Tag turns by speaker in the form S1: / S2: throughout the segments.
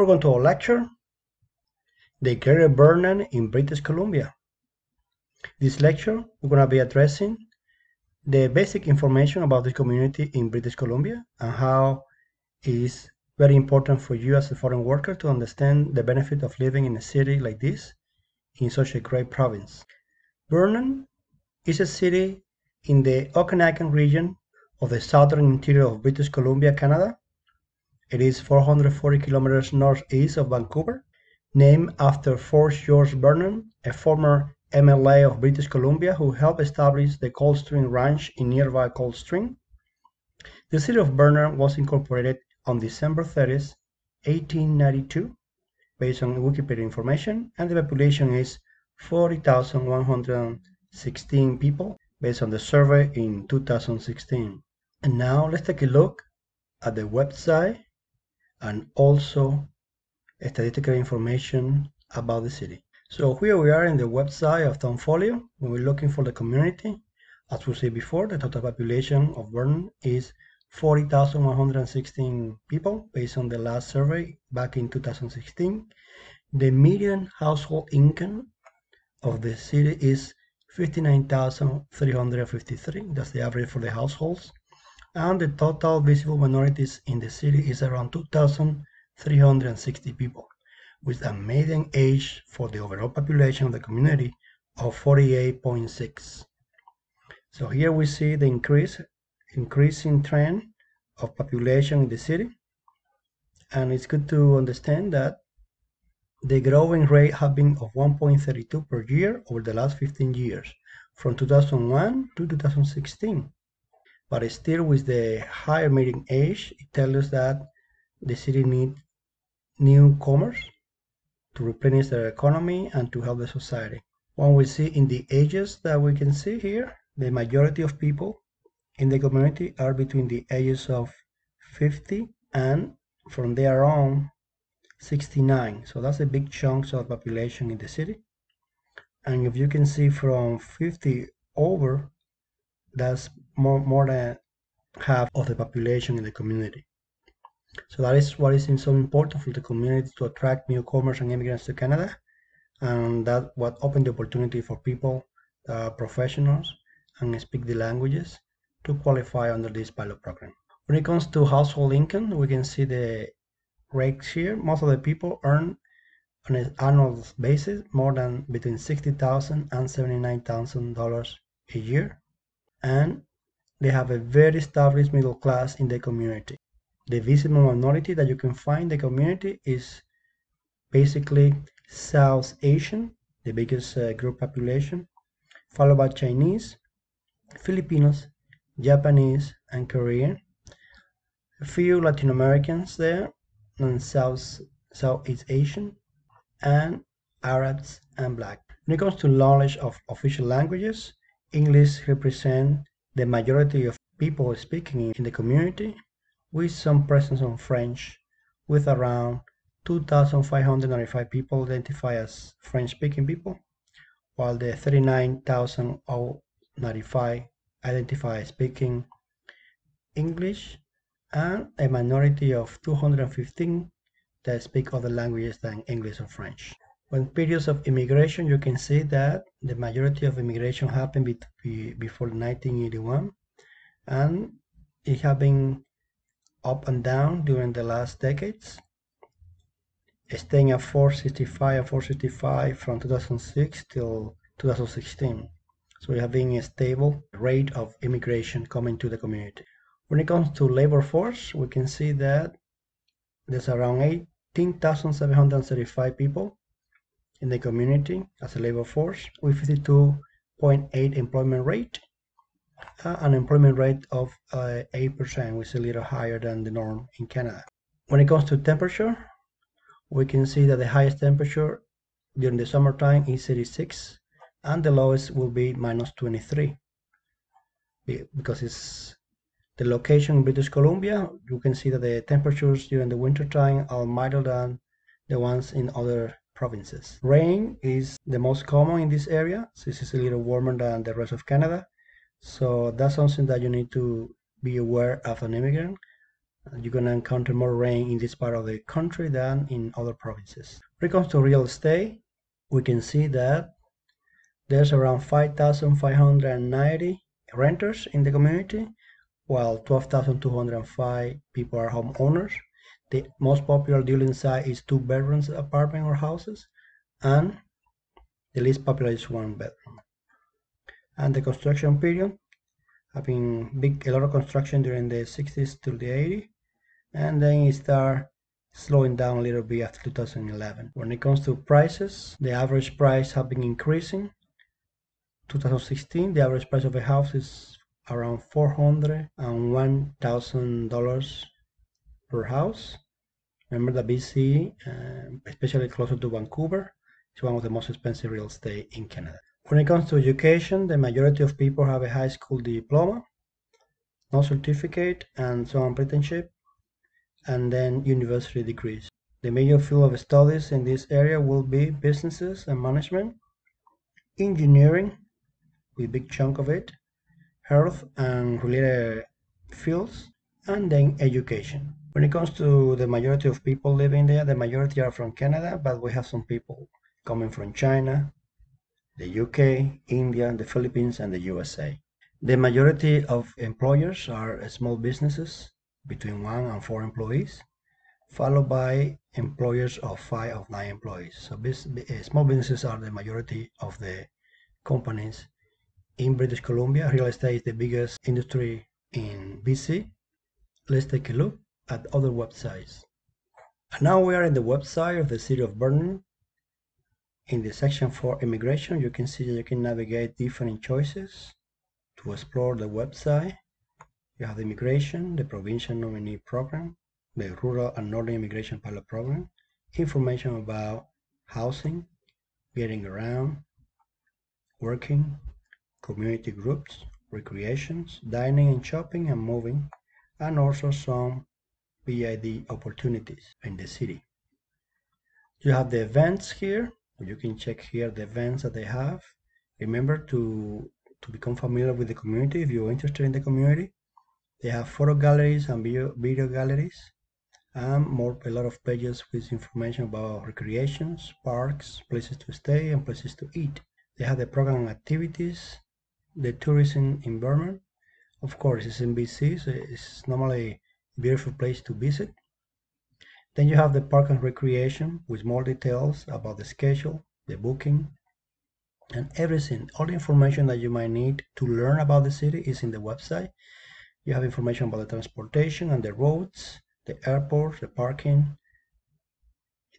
S1: We're going to a lecture, The Greater Vernon in British Columbia. This lecture, we're going to be addressing the basic information about the community in British Columbia and how it is very important for you as a foreign worker to understand the benefit of living in a city like this in such a great province. Vernon is a city in the Okanagan region of the southern interior of British Columbia, Canada. It is 440 kilometers northeast of Vancouver, named after Forbes George Vernon, a former MLA of British Columbia who helped establish the Coldstream Ranch in nearby Coldstream. The city of Vernon was incorporated on December 30, 1892, based on Wikipedia information, and the population is 40,116 people, based on the survey in 2016. And now let's take a look at the website and also statistical information about the city. So here we are in the website of Townfolio. When we're looking for the community, as we said before, the total population of Vernon is 40,116 people based on the last survey back in 2016. The median household income of the city is 59,353. That's the average for the households and the total visible minorities in the city is around 2,360 people, with a median age for the overall population of the community of 48.6. So here we see the increase, increasing trend of population in the city, and it's good to understand that the growing rate has been of 1.32 per year over the last 15 years, from 2001 to 2016 but still with the higher median age, it tells us that the city needs newcomers to replenish their economy and to help the society. When we see in the ages that we can see here, the majority of people in the community are between the ages of 50 and from there on 69. So that's a big chunk of population in the city. And if you can see from 50 over, that's more, more than half of the population in the community. So that is what is so important for the community to attract newcomers and immigrants to Canada, and that what opened the opportunity for people, uh, professionals, and speak the languages to qualify under this pilot program. When it comes to household income, we can see the rates here. Most of the people earn on an annual basis more than between $60,000 and $79,000 a year and they have a very established middle class in the community. The visible minority that you can find in the community is basically South Asian, the biggest uh, group population, followed by Chinese, Filipinos, Japanese, and Korean. A few Latin Americans there, and South Southeast Asian, and Arabs and Black. When it comes to knowledge of official languages, English represents the majority of people speaking in the community, with some presence on French, with around 2,595 people identify as French-speaking people, while the 39,095 identify as speaking English, and a minority of 215 that speak other languages than English or French. When periods of immigration, you can see that the majority of immigration happened be before 1981, and it has been up and down during the last decades, staying at 465 and 465 from 2006 till 2016. So we have been a stable rate of immigration coming to the community. When it comes to labor force, we can see that there's around 18,735 people in the community as a labor force with 52.8 employment rate, uh, unemployment rate of uh, 8%, which is a little higher than the norm in Canada. When it comes to temperature, we can see that the highest temperature during the summertime is 36 and the lowest will be minus 23 because it's the location in British Columbia you can see that the temperatures during the winter time are milder than the ones in other provinces. Rain is the most common in this area, so it's a little warmer than the rest of Canada. So that's something that you need to be aware of an immigrant You're gonna encounter more rain in this part of the country than in other provinces. When it comes to real estate, we can see that there's around 5,590 renters in the community, while 12,205 people are homeowners. The most popular dwelling site is two bedrooms apartment or houses, and the least popular is one bedroom. And the construction period, having big a lot of construction during the 60s to the 80s, and then it start slowing down a little bit after 2011. When it comes to prices, the average price have been increasing. 2016, the average price of a house is around $401,000 per house. Remember that BC, uh, especially closer to Vancouver, is one of the most expensive real estate in Canada. When it comes to education, the majority of people have a high school diploma, no certificate, and some apprenticeship, and then university degrees. The major field of studies in this area will be businesses and management, engineering, with big chunk of it, health and related fields, and then education. When it comes to the majority of people living there, the majority are from Canada, but we have some people coming from China, the UK, India, the Philippines, and the USA. The majority of employers are uh, small businesses between one and four employees, followed by employers of five of nine employees. So uh, small businesses are the majority of the companies in British Columbia. Real estate is the biggest industry in BC. Let's take a look at other websites. And now we are in the website of the city of Vernon. In the section for immigration, you can see that you can navigate different choices to explore the website. You have the immigration, the provincial nominee program, the rural and northern immigration pilot program, information about housing, getting around, working, community groups, recreations, dining and shopping and moving, and also some BID opportunities in the city. You have the events here. You can check here the events that they have. Remember to, to become familiar with the community if you're interested in the community. They have photo galleries and video, video galleries and more a lot of pages with information about recreations, parks, places to stay and places to eat. They have the program activities, the tourism environment. Of course, it's in BC, so it's normally a beautiful place to visit. Then you have the park and recreation with more details about the schedule, the booking, and everything. All the information that you might need to learn about the city is in the website. You have information about the transportation and the roads, the airport, the parking,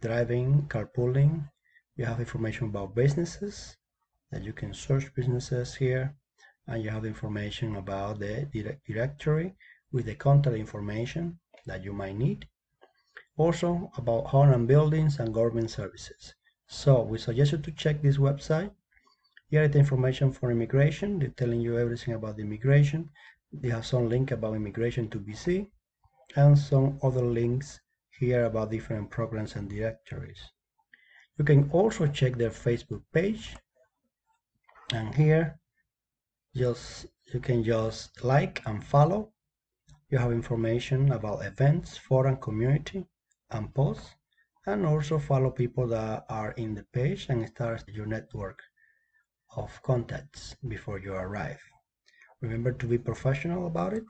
S1: driving, carpooling. You have information about businesses that you can search businesses here and you have information about the directory with the contact information that you might need also about home and buildings and government services. So we suggest you to check this website. Here is the information for immigration. They're telling you everything about the immigration. They have some link about immigration to BC and some other links here about different programs and directories. You can also check their Facebook page and here just you can just like and follow. You have information about events, forum, community, and posts and also follow people that are in the page and start your network of contacts before you arrive. Remember to be professional about it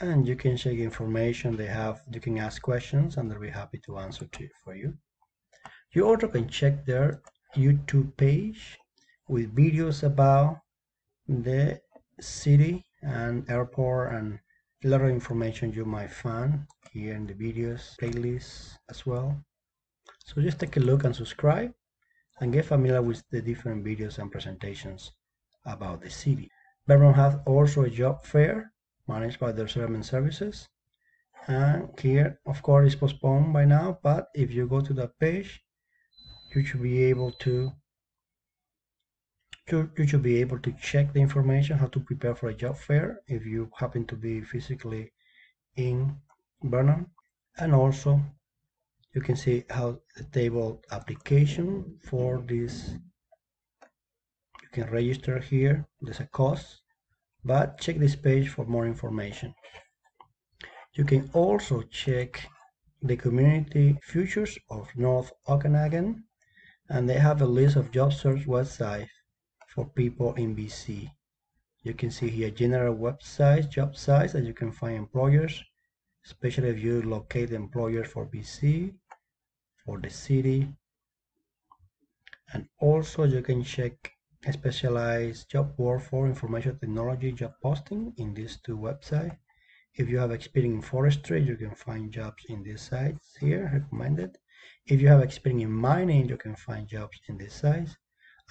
S1: and you can check information they have. You can ask questions and they'll be happy to answer to for you. You also can check their YouTube page with videos about the city and airport and a lot of information you might find here in the videos playlists as well. So just take a look and subscribe and get familiar with the different videos and presentations about the city. Vernon has also a job fair managed by their settlement services. And here of course is postponed by now but if you go to that page you should be able to you, should be able to check the information how to prepare for a job fair if you happen to be physically in Vernon? And also you can see how the table application for this you can register here there's a cost but check this page for more information. You can also check the community futures of North Okanagan and they have a list of job search websites for people in BC. You can see here general websites, job sites that you can find employers, especially if you locate employers for BC, for the city. And also you can check specialized job board for information technology job posting in these two websites. If you have experience in forestry, you can find jobs in these sites here, recommended. If you have experience in mining, you can find jobs in these sites.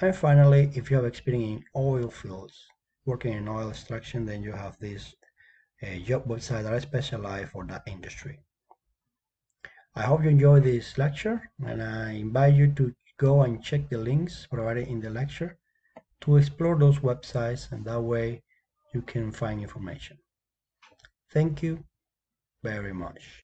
S1: And finally, if you have experience in oil fields, working in oil extraction, then you have this uh, job website that are specialized for that industry. I hope you enjoyed this lecture and I invite you to go and check the links provided in the lecture to explore those websites and that way you can find information. Thank you very much.